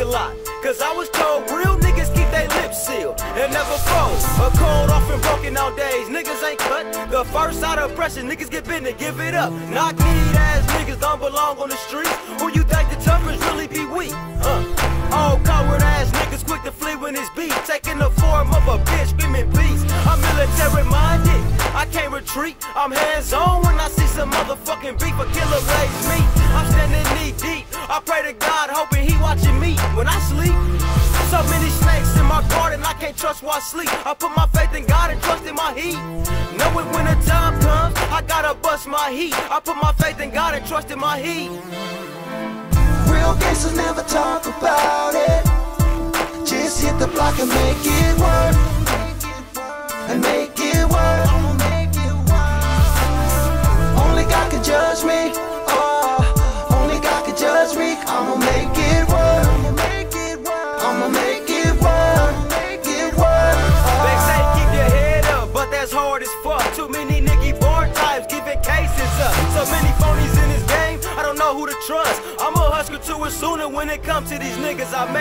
a lot. Cause I was told real niggas keep their lips sealed and never fold. A cold off and broken all days, niggas ain't cut. The first out of pressure, niggas get bent and give it up. Knock kneed ass niggas don't belong on the street. Who you think the toughest really be weak? Huh? All coward ass niggas quick to flee when it's beat. Taking the form of a bitch, screaming peace. I'm military mind. I can't retreat. I'm hands on when I see some motherfucking beef. A killer raise me. I'm standing knee deep. I pray to God, hoping he watching me when I sleep. So many snakes in my garden, I can't trust while I sleep. I put my faith in God and trust in my heat. Know it when the time comes, I gotta bust my heat. I put my faith in God and trust in my heat. Real gangsters never talk about it. Just hit the block and make it work. And make To trust. I'm a hustler to it sooner when it comes to these niggas. I'm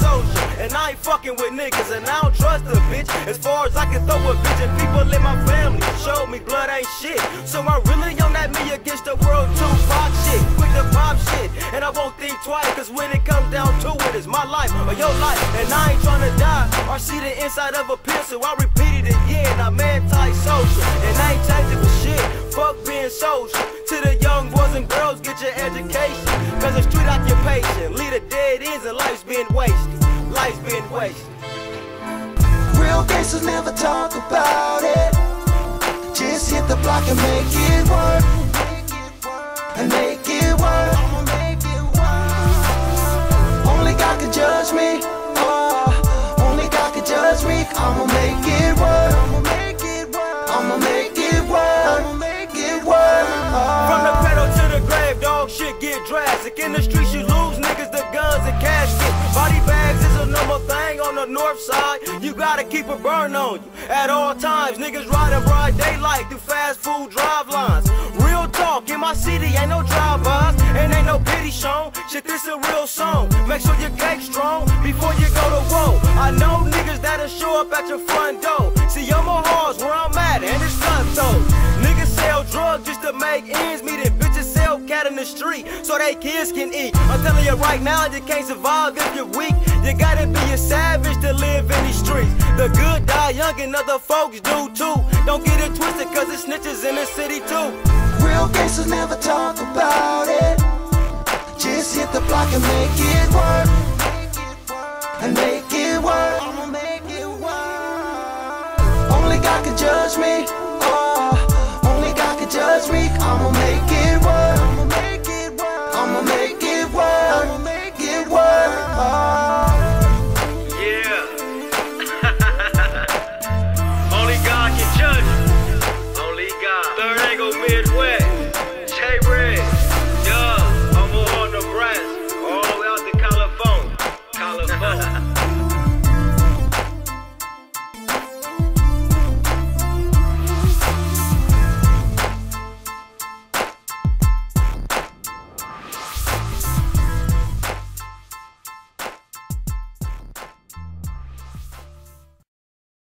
soldier, and I ain't fucking with niggas, and I don't trust a bitch. As far as I can throw a bitch, and people in my family showed me blood ain't shit. So I'm really on that me against the world two pop shit, quick to pop shit, and I won't think twice, cause when it comes down to it, it's my life or your life, and I ain't tryna die or see the inside of a so I repeat it again. I'm anti-social, and I ain't changing for shit. Fuck being social. To the young boys and girls, get your education. Cause the street occupation, lead to dead ends and life's been wasted. Life's been wasted. Real gangsters never talk about it. Just hit the block and make it work. And make it work. Only God can judge me. Oh, only God can judge me. I'ma make In the streets, you lose niggas, the guns and casket. Body bags is a normal thing on the north side. You gotta keep a burn on you at all times. Niggas riding broad daylight through fast food drive lines. Real talk, in my city ain't no drive-bys and ain't no pity shown. Shit, this a real song. Make sure your cake strong before you go to war. I know niggas that'll show up at your front door. See, Omaha's where I'm at, and it's cutthroat. Niggas sell drugs just to make ends meet, and bitches sell cat in the street so they kids can eat. I'm telling you right now, you can't survive if you're weak. You gotta be a savage to live in these streets. The good die young, and other folks do too. Don't get it twisted, cause it's snitches in the city too. Real gangsters never talk about it. Just hit the block and make it work. And make it work. Only God can judge me.